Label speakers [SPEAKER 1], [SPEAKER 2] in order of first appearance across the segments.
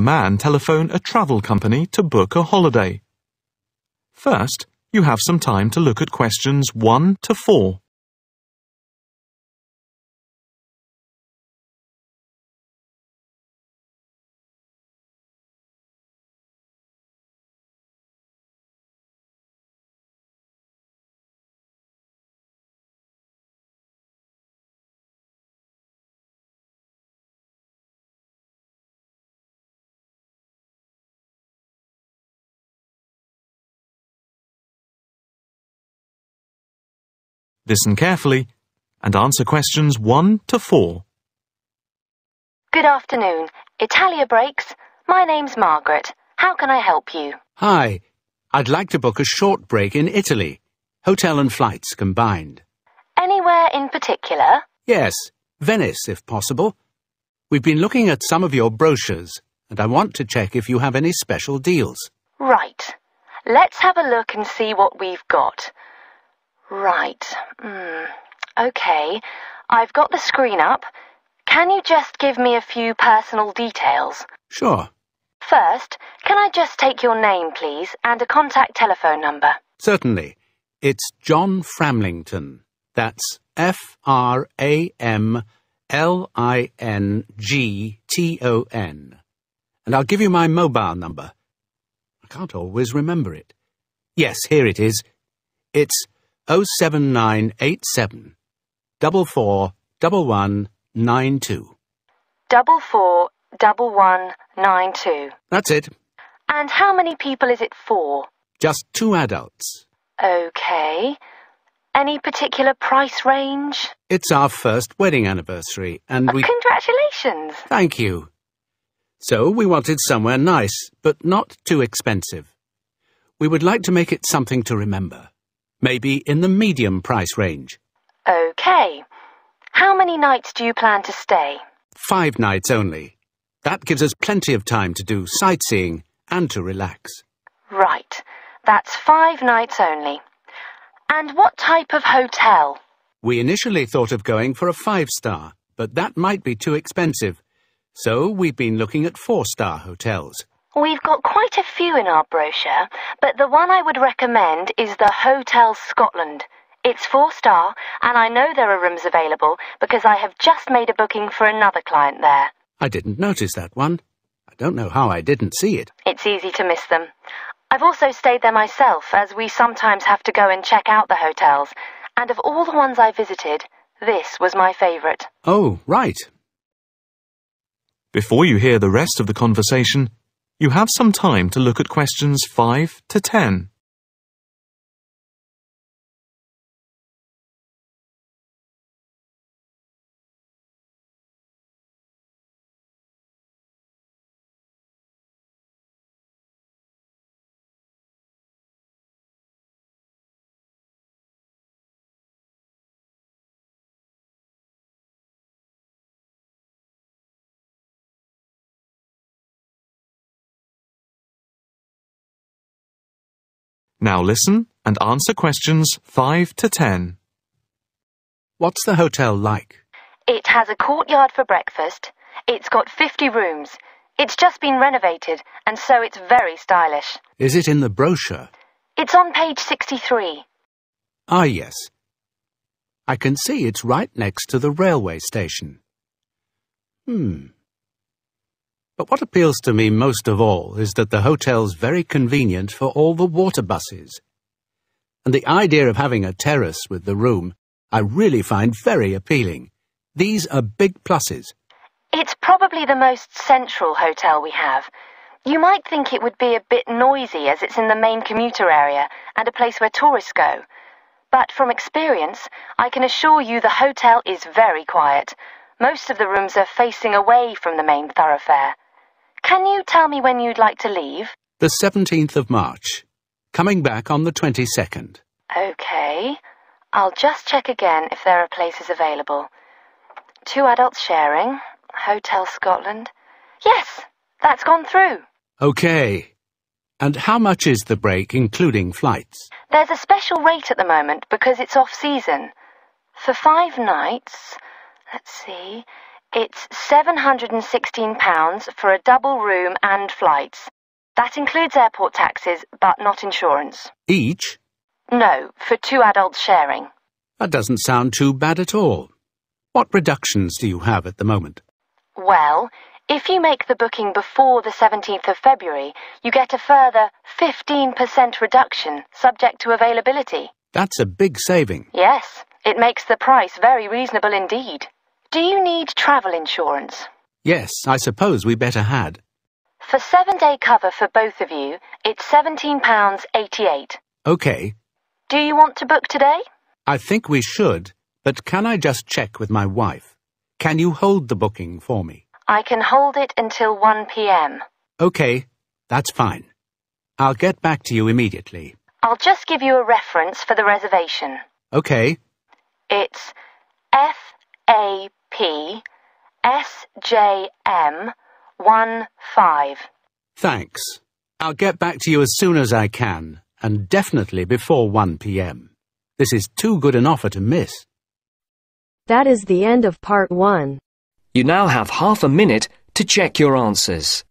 [SPEAKER 1] A man telephoned a travel company to book a holiday. First, you have some time to look at questions 1 to 4. Listen carefully and answer questions 1 to 4.
[SPEAKER 2] Good afternoon. Italia Breaks. My name's Margaret. How can I help you?
[SPEAKER 3] Hi. I'd like to book a short break in Italy. Hotel and flights combined.
[SPEAKER 2] Anywhere in particular?
[SPEAKER 3] Yes, Venice if possible. We've been looking at some of your brochures and I want to check if you have any special deals.
[SPEAKER 2] Right. Let's have a look and see what we've got. Right. Mm. Okay. I've got the screen up. Can you just give me a few personal details?
[SPEAKER 3] Sure.
[SPEAKER 2] First, can I just take your name, please, and a contact telephone number?
[SPEAKER 3] Certainly. It's John Framlington. That's F R A M L I N G T O N. And I'll give you my mobile number. I can't always remember it. Yes, here it is. It's 07987 double four double one nine two.
[SPEAKER 2] Double four double one nine two.
[SPEAKER 3] That's it.
[SPEAKER 2] And how many people is it for?
[SPEAKER 3] Just two adults.
[SPEAKER 2] Okay. Any particular price range?
[SPEAKER 3] It's our first wedding anniversary, and uh, we.
[SPEAKER 2] Congratulations.
[SPEAKER 3] Thank you. So we wanted somewhere nice, but not too expensive. We would like to make it something to remember. Maybe in the medium price range.
[SPEAKER 2] Okay. How many nights do you plan to stay?
[SPEAKER 3] Five nights only. That gives us plenty of time to do sightseeing and to relax.
[SPEAKER 2] Right. That's five nights only. And what type of hotel?
[SPEAKER 3] We initially thought of going for a five-star, but that might be too expensive. So we've been looking at four-star hotels.
[SPEAKER 2] We've got quite a few in our brochure, but the one I would recommend is the Hotel Scotland. It's four star, and I know there are rooms available because I have just made a booking for another client there.
[SPEAKER 3] I didn't notice that one. I don't know how I didn't see it.
[SPEAKER 2] It's easy to miss them. I've also stayed there myself, as we sometimes have to go and check out the hotels, and of all the ones I visited, this was my favourite.
[SPEAKER 3] Oh, right.
[SPEAKER 1] Before you hear the rest of the conversation, you have some time to look at questions 5 to 10. Now listen and answer questions 5 to 10.
[SPEAKER 3] What's the hotel like?
[SPEAKER 2] It has a courtyard for breakfast. It's got 50 rooms. It's just been renovated, and so it's very stylish.
[SPEAKER 3] Is it in the brochure?
[SPEAKER 2] It's on page 63.
[SPEAKER 3] Ah, yes. I can see it's right next to the railway station. Hmm. But what appeals to me most of all is that the hotel's very convenient for all the water buses. And the idea of having a terrace with the room I really find very appealing. These are big pluses.
[SPEAKER 2] It's probably the most central hotel we have. You might think it would be a bit noisy as it's in the main commuter area and a place where tourists go. But from experience, I can assure you the hotel is very quiet. Most of the rooms are facing away from the main thoroughfare. Can you tell me when you'd like to leave?
[SPEAKER 3] The 17th of March. Coming back on the 22nd.
[SPEAKER 2] Okay. I'll just check again if there are places available. Two adults sharing. Hotel Scotland. Yes, that's gone through.
[SPEAKER 3] Okay. And how much is the break, including flights?
[SPEAKER 2] There's a special rate at the moment because it's off season. For five nights, let's see, It's £716 for a double room and flights. That includes airport taxes, but not insurance.
[SPEAKER 3] Each?
[SPEAKER 2] No, for two adults sharing.
[SPEAKER 3] That doesn't sound too bad at all. What reductions do you have at the moment?
[SPEAKER 2] Well, if you make the booking before the 17th of February, you get a further 15% reduction, subject to availability.
[SPEAKER 3] That's a big saving.
[SPEAKER 2] Yes, it makes the price very reasonable indeed. Do you need travel insurance?
[SPEAKER 3] Yes, I suppose we better had.
[SPEAKER 2] For seven day cover for both of you, it's £17.88.
[SPEAKER 3] OK,
[SPEAKER 2] Do you want to book today?
[SPEAKER 3] I think we should, but can I just check with my wife? Can you hold the booking for me?
[SPEAKER 2] I can hold it until 1 pm.
[SPEAKER 3] OK, that's fine. I'll get back to you immediately.
[SPEAKER 2] I'll just give you a reference for the reservation.
[SPEAKER 3] OK,
[SPEAKER 2] It's F A P S J M 1 5.
[SPEAKER 3] thanks. I'll get back to you as soon as I can, and definitely before 1 p.m. This is too good an offer to miss.
[SPEAKER 4] That is the end of part one.
[SPEAKER 5] You now have half a minute to check your answers.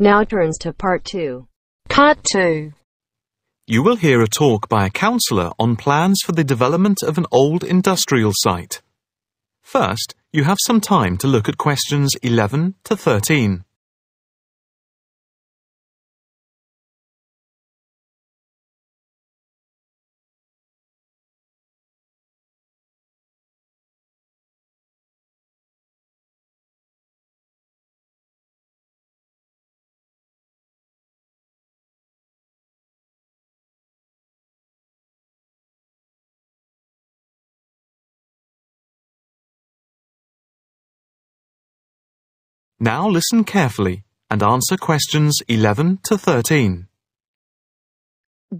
[SPEAKER 4] Now turns to part two.
[SPEAKER 6] Part 2.
[SPEAKER 1] You will hear a talk by a councillor on plans for the development of an old industrial site. First, you have some time to look at questions 11 to 13. Now listen carefully and answer questions 11 to 13.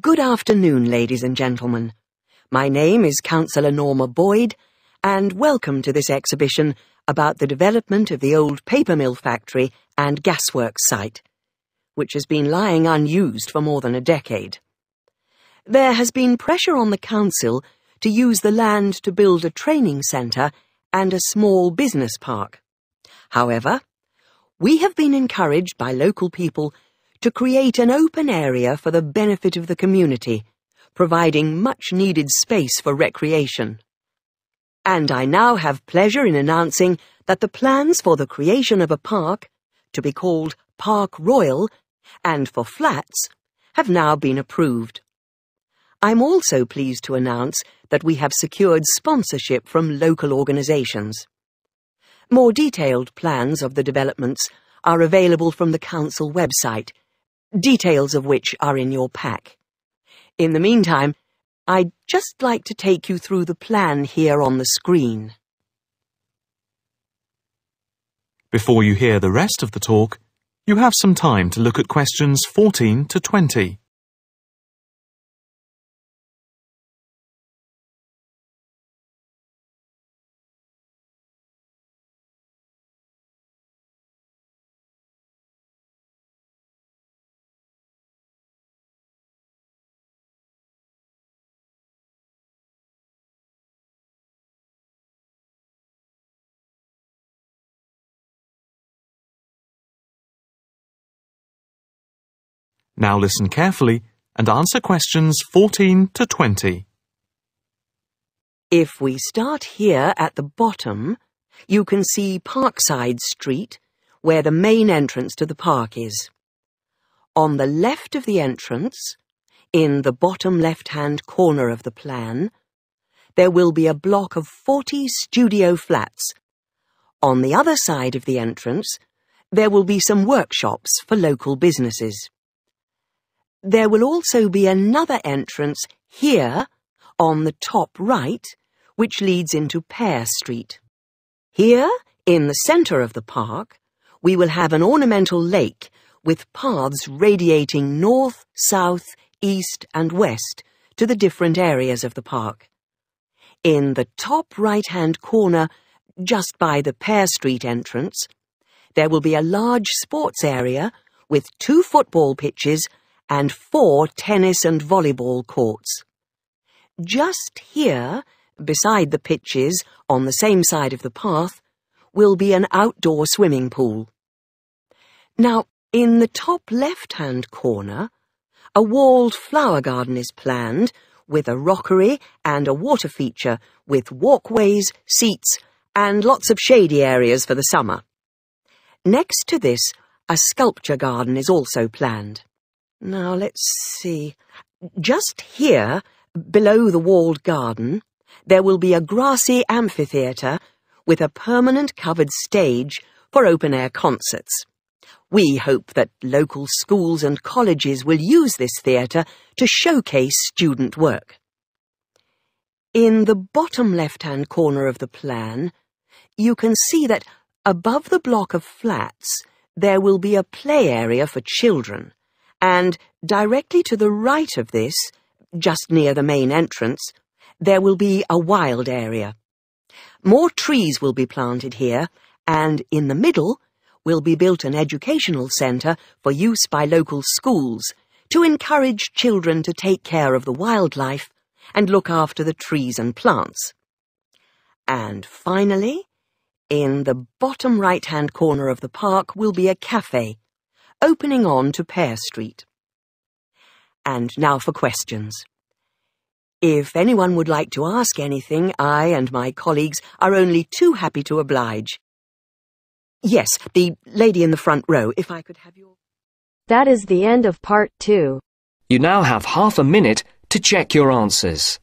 [SPEAKER 7] Good afternoon, ladies and gentlemen. My name is Councillor Norma Boyd, and welcome to this exhibition about the development of the old paper mill factory and gasworks site, which has been lying unused for more than a decade. There has been pressure on the council to use the land to build a training centre and a small business park. However, we have been encouraged by local people to create an open area for the benefit of the community, providing much needed space for recreation. And I now have pleasure in announcing that the plans for the creation of a park, to be called Park Royal, and for flats, have now been approved. I'm also pleased to announce that we have secured sponsorship from local organisations. More detailed plans of the developments are available from the Council website, details of which are in your pack. In the meantime, I'd just like to take you through the plan here on the screen.
[SPEAKER 1] Before you hear the rest of the talk, you have some time to look at questions 14 to 20. Now listen carefully and answer questions 14 to 20.
[SPEAKER 7] If we start here at the bottom, you can see Parkside Street, where the main entrance to the park is. On the left of the entrance, in the bottom left-hand corner of the plan, there will be a block of 40 studio flats. On the other side of the entrance, there will be some workshops for local businesses. There will also be another entrance here on the top right, which leads into Pear Street. Here, in the centre of the park, we will have an ornamental lake with paths radiating north, south, east and west to the different areas of the park. In the top right-hand corner, just by the Pear Street entrance, there will be a large sports area with two football pitches and four tennis and volleyball courts. Just here, beside the pitches, on the same side of the path, will be an outdoor swimming pool. Now, in the top left-hand corner, a walled flower garden is planned with a rockery and a water feature with walkways, seats and lots of shady areas for the summer. Next to this, a sculpture garden is also planned. Now, let's see. Just here, below the walled garden, there will be a grassy amphitheatre with a permanent covered stage for open-air concerts. We hope that local schools and colleges will use this theatre to showcase student work. In the bottom left-hand corner of the plan, you can see that above the block of flats there will be a play area for children, and directly to the right of this, just near the main entrance, there will be a wild area. More trees will be planted here, and in the middle will be built an educational centre for use by local schools to encourage children to take care of the wildlife and look after the trees and plants. And finally, in the bottom right-hand corner of the park will be a cafe, opening on to Pear Street. And now for questions. If anyone would like to ask anything, I and my colleagues are only too happy to oblige. Yes, the lady in the front row, if I could have your...
[SPEAKER 4] That is the end of part two.
[SPEAKER 5] You now have half a minute to check your answers.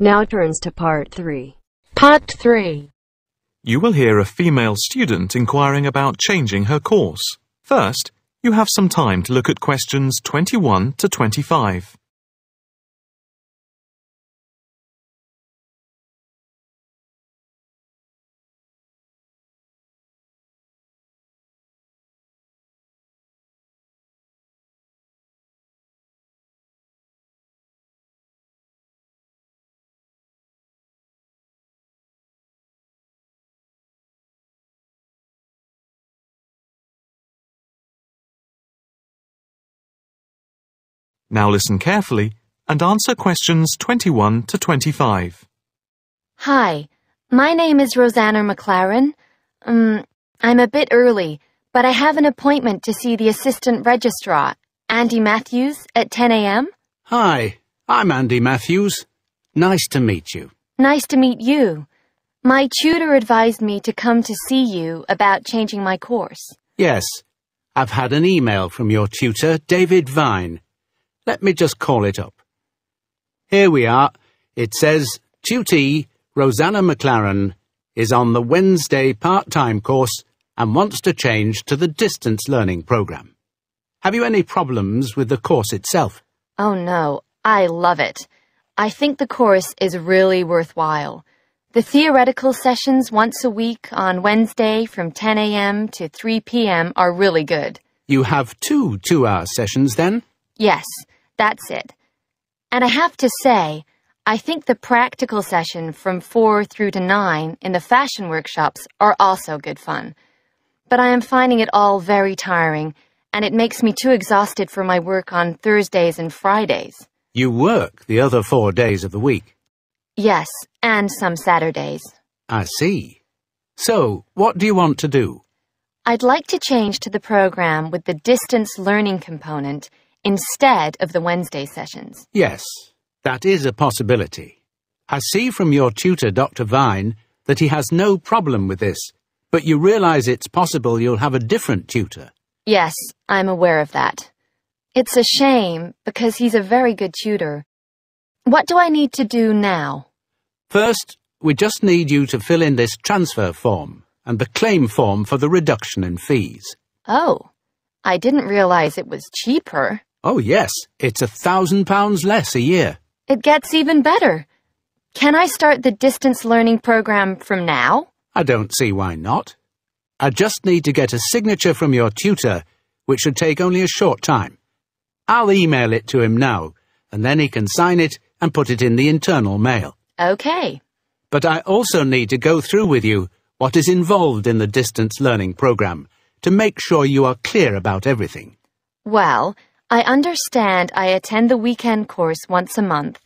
[SPEAKER 4] Now turns to part three.
[SPEAKER 6] Part 3.
[SPEAKER 1] You will hear a female student inquiring about changing her course. First, you have some time to look at questions 21 to 25. Now listen carefully and answer questions 21 to 25.
[SPEAKER 2] Hi, my name is Rosanna McLaren. Um, I'm a bit early, but I have an appointment to see the assistant registrar, Andy Matthews, at 10 a.m.
[SPEAKER 3] Hi, I'm Andy Matthews. Nice to meet you.
[SPEAKER 2] Nice to meet you. My tutor advised me to come to see you about changing my course.
[SPEAKER 3] Yes, I've had an email from your tutor, David Vine. Let me just call it up. Here we are. It says, Tutee, Rosanna McLaren, is on the Wednesday part-time course and wants to change to the distance learning program. Have you any problems with the course itself?
[SPEAKER 2] Oh no, I love it. I think the course is really worthwhile. The theoretical sessions once a week on Wednesday from 10 a.m. to 3 p.m. are really good.
[SPEAKER 3] You have two two-hour sessions then?
[SPEAKER 2] Yes, that's it. And I have to say, I think the practical session from 4 through to 9 in the fashion workshops are also good fun. But I am finding it all very tiring, and it makes me too exhausted for my work on Thursdays and Fridays.
[SPEAKER 3] You work the other four days of the week.
[SPEAKER 2] Yes, and some Saturdays.
[SPEAKER 3] I see. So, what do you want to do?
[SPEAKER 2] I'd like to change to the program with the distance learning component instead of the Wednesday sessions.
[SPEAKER 3] Yes, that is a possibility. I see from your tutor, Dr. Vine, that he has no problem with this, but you realize it's possible you'll have a different tutor.
[SPEAKER 2] Yes, I'm aware of that. It's a shame because he's a very good tutor. What do I need to do now?
[SPEAKER 3] First, we just need you to fill in this transfer form and the claim form for the reduction in fees.
[SPEAKER 2] Oh, I didn't realize it was cheaper.
[SPEAKER 3] Oh yes, it's a thousand pounds less a year.
[SPEAKER 2] It gets even better. Can I start the distance learning program from now?
[SPEAKER 3] I don't see why not. I just need to get a signature from your tutor, which should take only a short time. I'll email it to him now, and then he can sign it and put it in the internal mail.
[SPEAKER 2] Okay.
[SPEAKER 3] But I also need to go through with you what is involved in the distance learning program to make sure you are clear about everything.
[SPEAKER 2] Well, I understand I attend the weekend course once a month,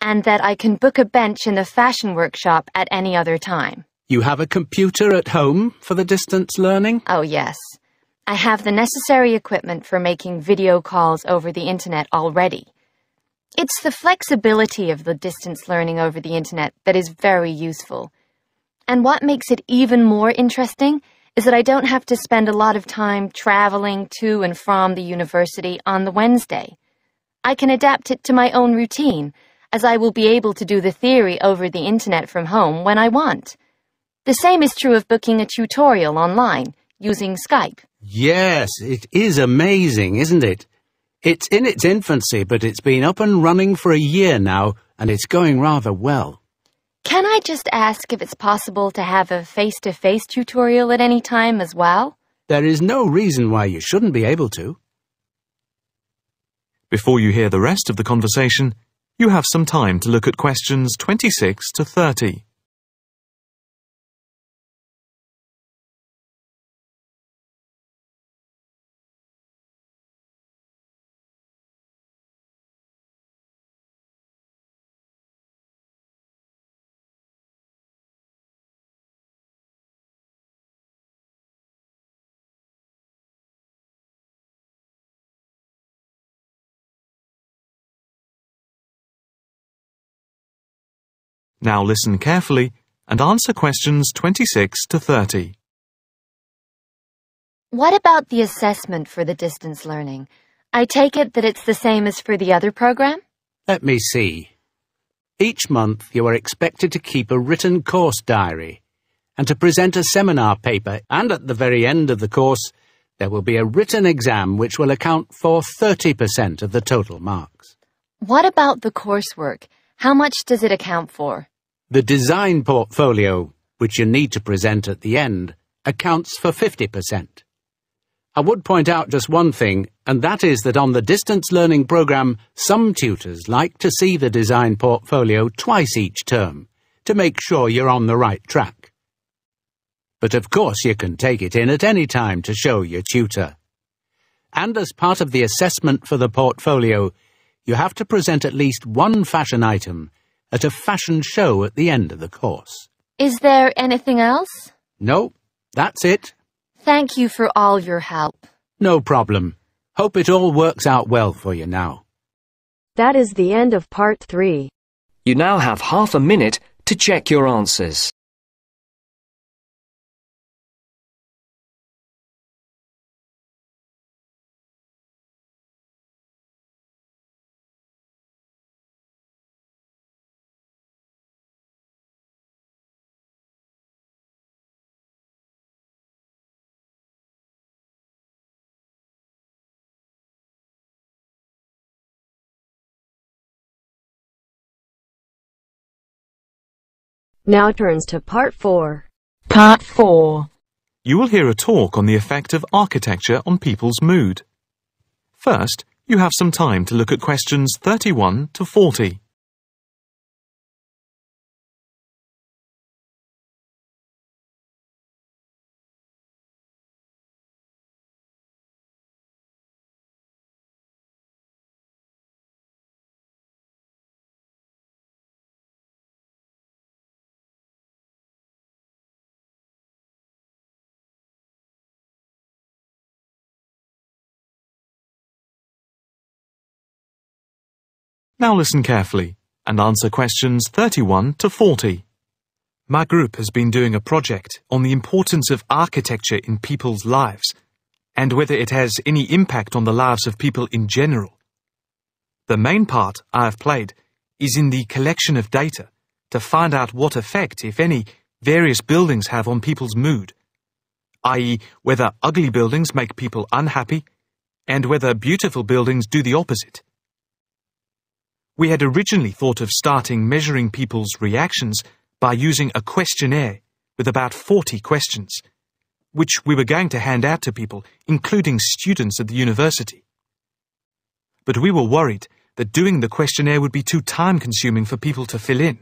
[SPEAKER 2] and that I can book a bench in the fashion workshop at any other time.
[SPEAKER 3] You have a computer at home for the distance learning?
[SPEAKER 2] Oh, yes. I have the necessary equipment for making video calls over the internet already. It's the flexibility of the distance learning over the internet that is very useful. And what makes it even more interesting is that I don't have to spend a lot of time traveling to and from the university on the Wednesday. I can adapt it to my own routine, as I will be able to do the theory over the internet from home when I want. The same is true of booking a tutorial online using Skype.
[SPEAKER 3] Yes, it is amazing, isn't it? It's in its infancy, but it's been up and running for a year now, and it's going rather well.
[SPEAKER 2] Can I just ask if it's possible to have a face-to-face tutorial at any time as well?
[SPEAKER 3] There is no reason why you shouldn't be able to.
[SPEAKER 1] Before you hear the rest of the conversation, you have some time to look at questions 26 to 30. Now listen carefully and answer questions 26 to 30.
[SPEAKER 2] What about the assessment for the distance learning? I take it that it's the same as for the other program?
[SPEAKER 3] Let me see. Each month you are expected to keep a written course diary and to present a seminar paper, and at the very end of the course there will be a written exam which will account for 30% of the total marks.
[SPEAKER 2] What about the coursework? How much does it account for?
[SPEAKER 3] The design portfolio, which you need to present at the end, accounts for 50%. I would point out just one thing, and that is that on the distance learning program, some tutors like to see the design portfolio twice each term to make sure you're on the right track. But of course you can take it in at any time to show your tutor. And as part of the assessment for the portfolio, you have to present at least one fashion item at a fashion show at the end of the course.
[SPEAKER 2] Is there anything else?
[SPEAKER 3] No, that's it.
[SPEAKER 2] Thank you for all your help.
[SPEAKER 3] No problem. Hope it all works out well for you now.
[SPEAKER 4] That is the end of part 3.
[SPEAKER 5] You now have half a minute to check your answers.
[SPEAKER 4] Now turns to part 4.
[SPEAKER 6] Part 4.
[SPEAKER 1] You will hear a talk on the effect of architecture on people's mood. First, you have some time to look at questions 31 to 40. Now listen carefully and answer questions 31 to 40. My group has been doing a project on the importance of architecture in people's lives. and whether it has any impact on the lives of people in general. The main part I have played is in the collection of data to find out what effect, if any, various buildings have on people's mood, i.e., whether ugly buildings make people unhappy and whether beautiful buildings do the opposite. We had originally thought of starting measuring people's reactions by using a questionnaire with about 40 questions, which we were going to hand out to people, including students at the university. But we were worried that doing the questionnaire would be too time consuming for people to fill in,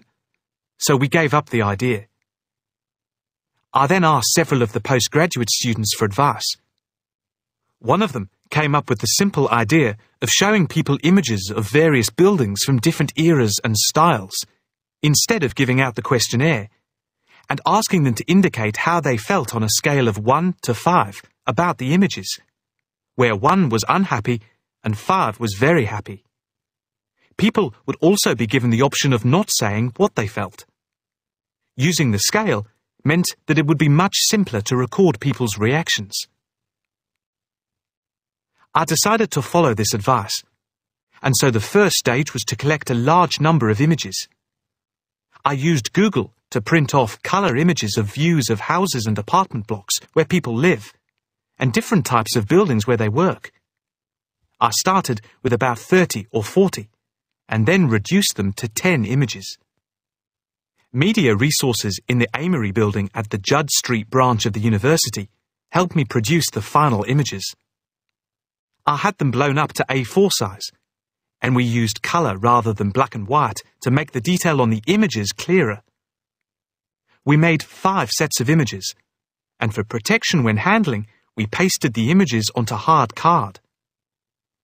[SPEAKER 1] so we gave up the idea. I then asked several of the postgraduate students for advice. One of them came up with the simple idea of showing people images of various buildings from different eras and styles, instead of giving out the questionnaire, and asking them to indicate how they felt on a scale of 1 to 5 about the images, where 1 was unhappy and 5 was very happy. People would also be given the option of not saying what they felt. Using the scale meant that it would be much simpler to record people's reactions. I decided to follow this advice, and so the first stage was to collect a large number of images. I used Google to print off colour images of views of houses and apartment blocks where people live, and different types of buildings where they work. I started with about 30 or 40, and then reduced them to 10 images. Media resources in the Amory building at the Judd Street branch of the university helped me produce the final images. I had them blown up to A4 size, and we used colour rather than black and white to make the detail on the images clearer. We made five sets of images, and for protection when handling, we pasted the images onto hard card.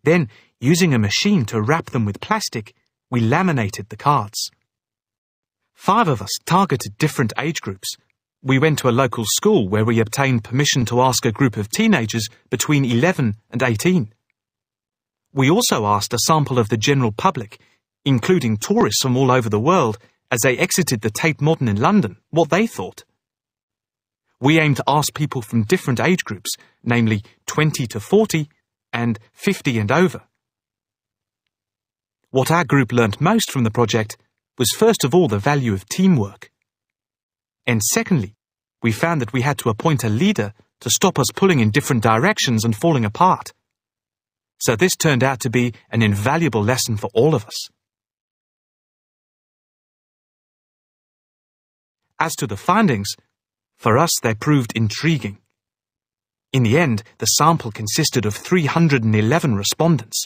[SPEAKER 1] Then, using a machine to wrap them with plastic, we laminated the cards. Five of us targeted different age groups. We went to a local school where we obtained permission to ask a group of teenagers between 11 and 18. We also asked a sample of the general public, including tourists from all over the world, as they exited the Tate Modern in London, what they thought. We aimed to ask people from different age groups, namely 20 to 40 and 50 and over. What our group learnt most from the project was first of all the value of teamwork. And secondly, we found that we had to appoint a leader to stop us pulling in different directions and falling apart. So this turned out to be an invaluable lesson for all of us. As to the findings, for us they proved intriguing. In the end, the sample consisted of 311 respondents.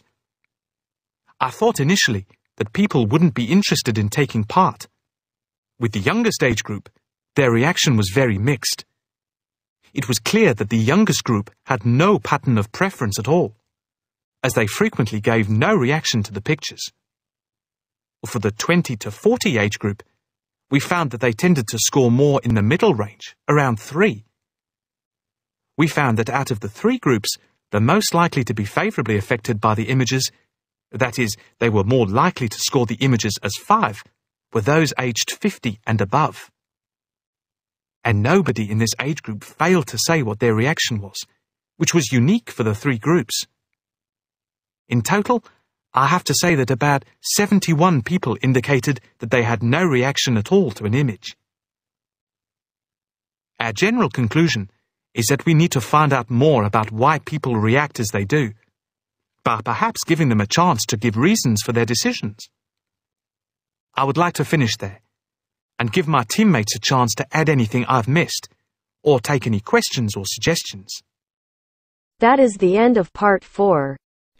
[SPEAKER 1] I thought initially that people wouldn't be interested in taking part. With the youngest age group, their reaction was very mixed. It was clear that the youngest group had no pattern of preference at all, as they frequently gave no reaction to the pictures. For the 20 to 40 age group, we found that they tended to score more in the middle range, around 3. We found that out of the three groups, the most likely to be favourably affected by the images that is, they were more likely to score the images as 5, were those aged 50 and above. And nobody in this age group failed to say what their reaction was, which was unique for the three groups. In total, I have to say that about 71 people indicated that they had no reaction at all to an image. Our general conclusion is that we need to find out more about why people react as they do by perhaps giving them a chance to give reasons for their decisions. I would like to finish there and give my teammates a chance to add anything I've missed or take any questions or suggestions.
[SPEAKER 4] That is the end of part 4.